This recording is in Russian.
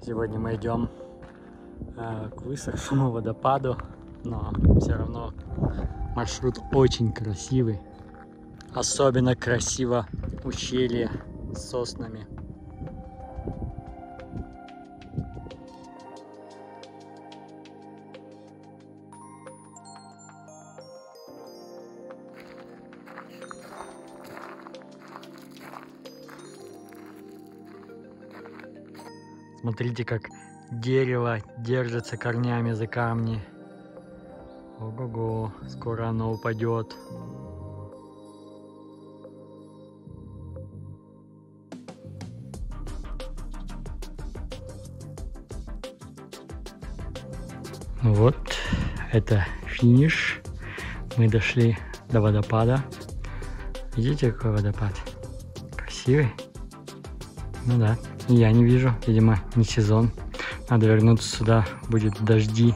Сегодня мы идем э, к высохшему водопаду, но все равно маршрут очень красивый. Особенно красиво ущелье с соснами. Смотрите, как дерево держится корнями за камни. Ого-го, скоро оно упадет. Ну Вот, это финиш. Мы дошли до водопада. Видите, какой водопад? Красивый. Ну да, я не вижу, видимо, не сезон. Надо вернуться сюда, будет дожди.